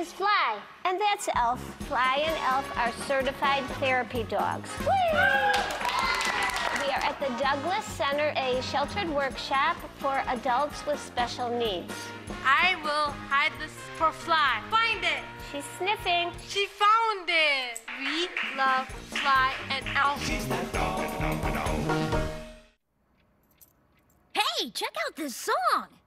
is Fly, and that's Elf. Fly and Elf are certified therapy dogs. We are at the Douglas Center, a sheltered workshop for adults with special needs. I will hide this for Fly. Find it. She's sniffing. She found it. We love Fly and Elf. Hey, check out this song.